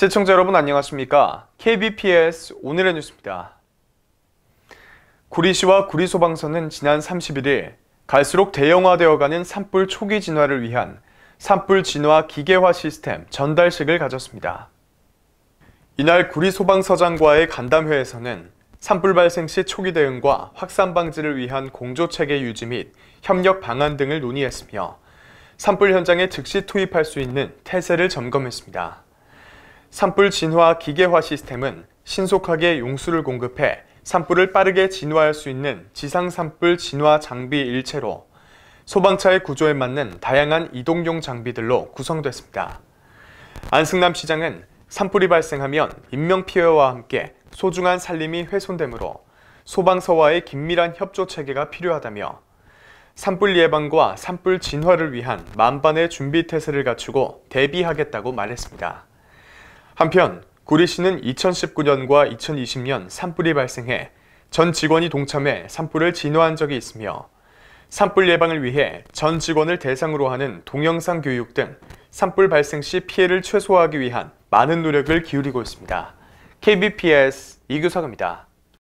시청자 여러분 안녕하십니까? KBPS 오늘의 뉴스입니다. 구리시와 구리소방서는 지난 31일 갈수록 대형화되어가는 산불 초기 진화를 위한 산불 진화 기계화 시스템 전달식을 가졌습니다. 이날 구리소방서장과의 간담회에서는 산불 발생 시 초기 대응과 확산 방지를 위한 공조 체계 유지 및 협력 방안 등을 논의했으며 산불 현장에 즉시 투입할 수 있는 태세를 점검했습니다. 산불 진화 기계화 시스템은 신속하게 용수를 공급해 산불을 빠르게 진화할 수 있는 지상 산불 진화 장비 일체로 소방차의 구조에 맞는 다양한 이동용 장비들로 구성됐습니다. 안승남 시장은 산불이 발생하면 인명피해와 함께 소중한 살림이 훼손되므로 소방서와의 긴밀한 협조 체계가 필요하다며 산불 예방과 산불 진화를 위한 만반의 준비 태세를 갖추고 대비하겠다고 말했습니다. 한편 구리시는 2019년과 2020년 산불이 발생해 전 직원이 동참해 산불을 진화한 적이 있으며 산불 예방을 위해 전 직원을 대상으로 하는 동영상 교육 등 산불 발생 시 피해를 최소화하기 위한 많은 노력을 기울이고 있습니다. KBPS 이규석입니다.